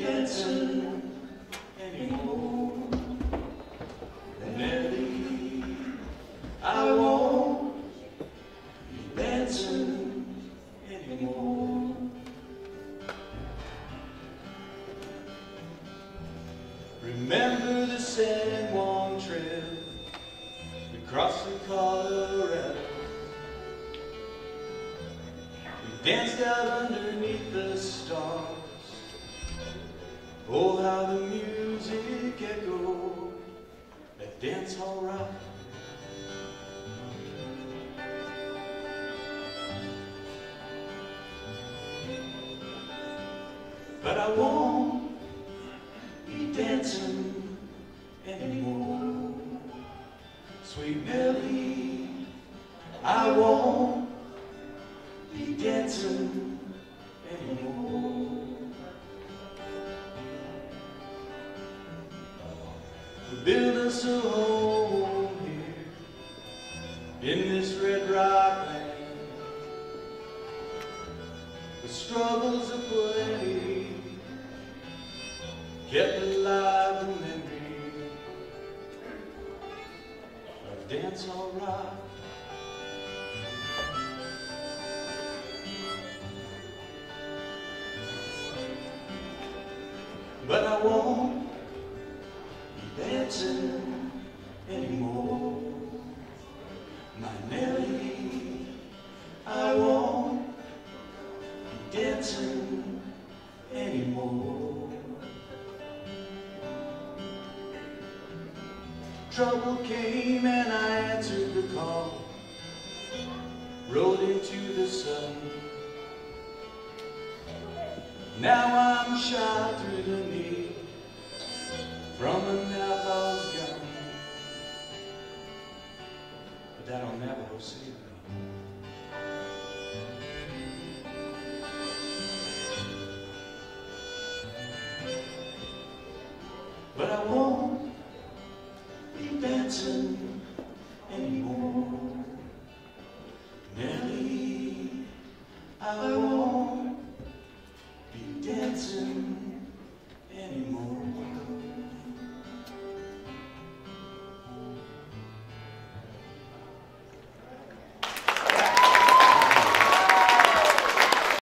dancing anymore. Nelly, I won't be dancing anymore. Remember the San Juan Trail across the Colorado. We danced out underneath the stars. Oh, how the music echoed that dance hall rock. But I won't be dancing anymore. Sweet Nellie, I won't be dancing Home here in this red rock land. With struggles aplenty, kept alive the memory of dance hall rock. But I won't be dancing dancing anymore. Trouble came and I answered the call. Rode into the sun. Now I'm shot through the knee from an outlaw's gun. But that'll never save me. But I won't be dancing anymore. Nellie, I